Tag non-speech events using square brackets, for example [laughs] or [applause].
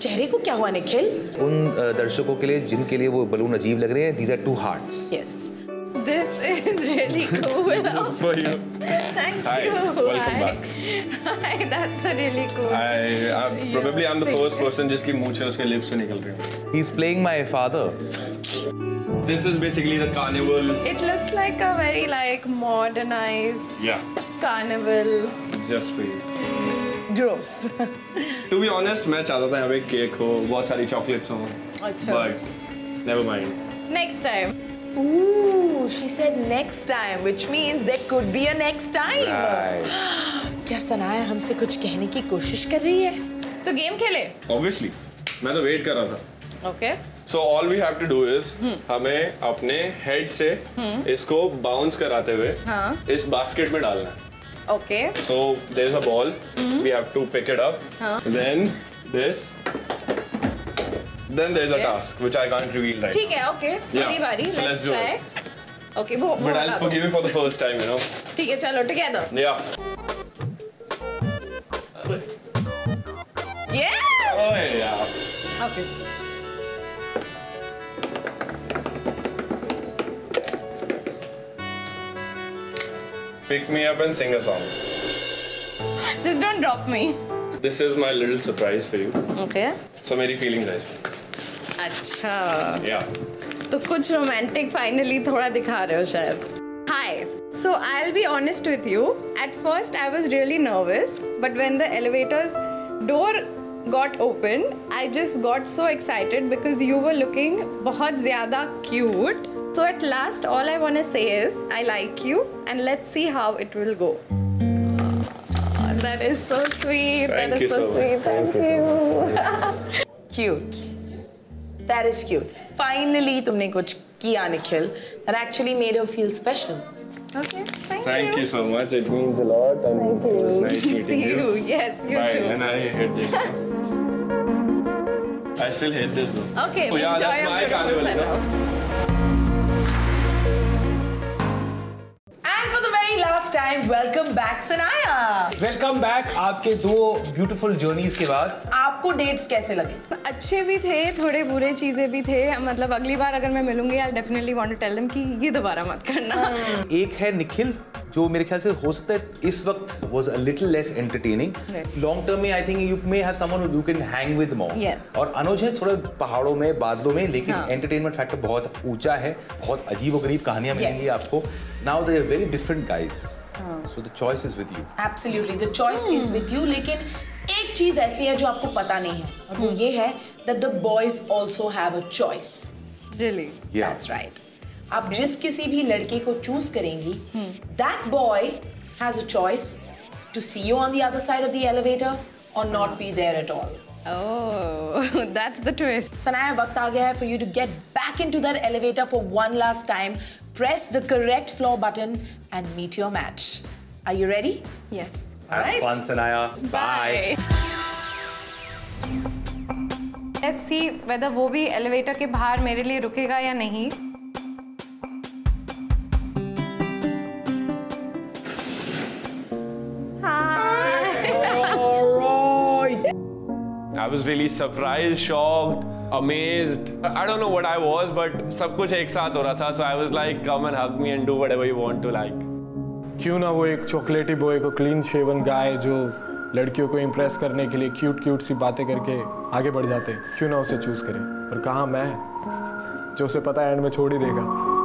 चेहरे को क्या हुआ निखिल उन दर्शकों के लिए जिनके लिए वो बलून अजीब लग रहे हैं these are two hearts yes This is really cool. This is for you. Thank Hi, you. welcome Hi. back. Hi, that's a really cool. I, I'm probably I'm the first person जिसकी मूंछ उसके lips से निकल रही है. He is playing my father This is basically the carnival. It looks like a very like modernized Yeah, carnival. just for you. Gross To be honest, मैं चाहता था यहाँ पे केक हो, बहुत सारी chocolates हो. अच्छा. But never mind. Next time. Ooh, she said next time, which means there could be a next time. Right. क्या सनाया हमसे कुछ कहने की कोशिश कर रही है So game खेले. Obviously, मैं तो wait कर रहा था. Okay. So all we have to do is हमें अपने head से इसको bounce कराते हुए हाँ. इस basket में डालना है. Okay. So there's a ball. We have to pick it up. Then this. Then there's a Okay. task which I can't reveal right. ठीक है. Okay. Yeah. मेरी बारी. So Let's let's do try. it. Okay. वो वो But हटा I'll दो. forgive you for the first time, you know. ठीक है. चलो together. Yeah. Yeah. Oh yeah. Okay. Pick me up and sing a song. Just don't drop me. This is my little surprise for you. Okay. So मेरी feelings है. अच्छा. Yeah. तो कुछ romantic finally थोड़ा दिखा रहे हो शायद Hi. So I'll be honest with you. At first, I was really nervous, but when the elevator's door got opened, I just got so excited because you were looking बहुत ज़्यादा cute. So at last, all I want to say is I like you, and let's see how it will go. Oh, that is so sweet. Thank that you is so, so much. sweet. Thank, Thank you. [laughs] Cute that is cute finally तुमने कुछ किया Nikhil that actually made her feel special Okay. Thank, Thank you. you so much. It means a lot. And Thank you. It was nice See [laughs] meeting you. you. Yes, you Bye. too. And I hate this. [laughs] I still hate this though. Okay, Oh, yeah, enjoy that's your my beautiful carnival, Welcome back Sanaya welcome back आपके दो beautiful journeys के बाद। आपको dates कैसे लगे? अच्छे भी थे थोड़े बुरे चीज़ें भी थे। मतलब अगली बार अगर मैं मिलूँगी I definitely want to tell them कि ये दोबारा मत करना। एक है निखिल जो मेरे ख्याल से हो सकता है इस वक्त was a little less entertaining long term में I think you may have someone you can hang with more और अनुज है थोड़ा पहाड़ों में बादलों में लेकिन हाँ. एंटरटेनमेंट फैक्टर बहुत ऊँचा है। बहुत अजीब व गरीब कहानियाँ मिलेंगी Yes. आपको। Now they are very different guys so the choice is with you absolutely the choice is with you लेकिन एक चीज़ ऐसी है जो आपको पता नहीं है और वो ये है that the boys also have a choice really that's right आप जिस किसी भी लड़के को चूज़ करेंगी that boy has a choice to see you on the other side of the elevator और not be there at all oh that's the twist Sanaya वक्त आ गया है for you to get back into that elevator for one last Time press the correct floor button and meet your match are you ready yes have Right. Fun Sanaya bye let's see whether वो भी elevator के बाहर मेरे लिए रुकेगा या नहीं I was really surprised, shocked, Amazed. I don't know what I was, but सब कुछ एक साथ हो रहा था. So I was like, come and hug me and do whatever you want to like. क्यों ना वो एक चॉकलेटी बॉय को क्लीन शेवन गाय जो लड़कियों को इम्प्रेस करने के लिए क्यूट क्यूट सी बातें करके आगे बढ़ जाते क्यों ना उसे चूज़ करें और कहा मैं जो उसे पता एंड में छोड़ ही देगा